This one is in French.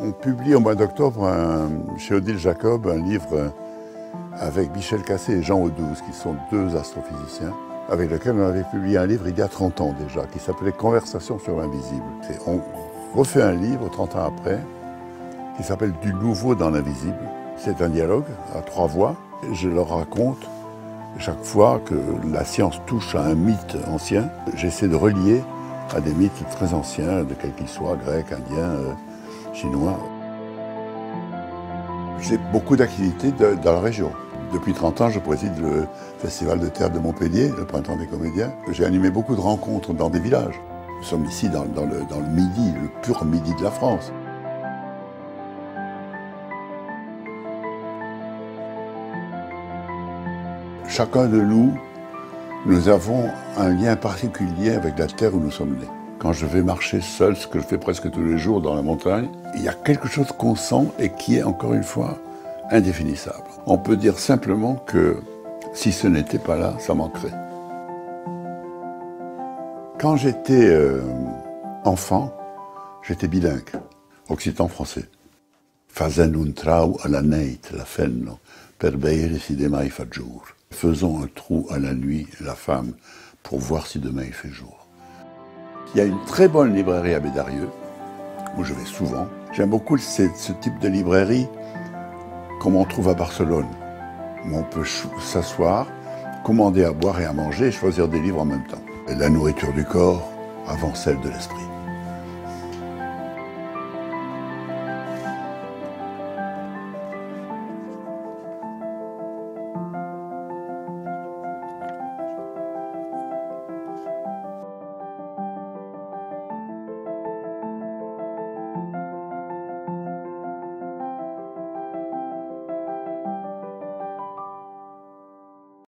On publie au mois d'octobre chez Odile Jacob un livre avec Michel Cassé et Jean Audouze, qui sont deux astrophysiciens, avec lesquels on avait publié un livre il y a 30 ans déjà, qui s'appelait Conversation sur l'invisible. On refait un livre 30 ans après, qui s'appelle Du nouveau dans l'invisible. C'est un dialogue à trois voix. Je leur raconte chaque fois que la science touche à un mythe ancien, j'essaie de relier à des mythes très anciens, de quel qu'ils soient, grecs, indiens, euh, chinois. J'ai beaucoup d'activités dans la région. Depuis 30 ans, je préside le Festival de théâtre de Montpellier, le Printemps des comédiens. J'ai animé beaucoup de rencontres dans des villages. Nous sommes ici dans, le midi, le pur midi de la France. Chacun de nous, nous avons un lien particulier avec la terre où nous sommes nés. Quand je vais marcher seul, ce que je fais presque tous les jours dans la montagne, il y a quelque chose qu'on sent et qui est encore une fois indéfinissable. On peut dire simplement que si ce n'était pas là, ça manquerait. Quand j'étais euh, enfant, j'étais bilingue, occitan-français. Fazen à la neit, la fenno, per si demai fa jour. Faisons un trou à la nuit, la femme, pour voir si demain il fait jour. Il y a une très bonne librairie à Bédarieux, où je vais souvent. J'aime beaucoup ce, type de librairie, comme on trouve à Barcelone, où on peut s'asseoir, commander à boire et à manger et choisir des livres en même temps. La nourriture du corps avant celle de l'esprit.